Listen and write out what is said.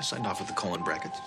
I signed off with the colon brackets.